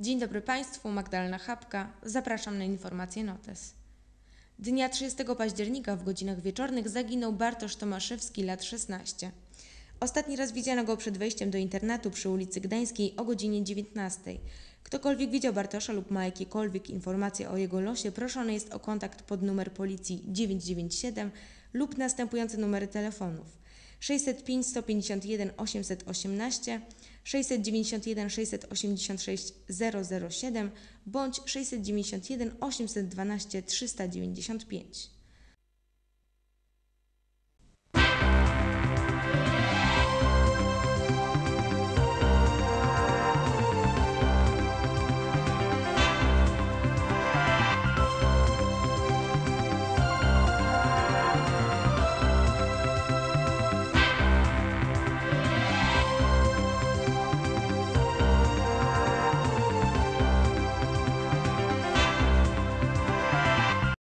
Dzień dobry Państwu, Magdalena Chapka. Zapraszam na informację Notes. Dnia 30 października w godzinach wieczornych zaginął Bartosz Tomaszewski, lat 16. Ostatni raz widziano go przed wejściem do internatu przy ulicy Gdańskiej o godzinie 19. Ktokolwiek widział Bartosza lub ma jakiekolwiek informacje o jego losie, proszony jest o kontakt pod numer policji 997 lub następujące numery telefonów 605 151 818, 691 686 007 bądź 691 812 395.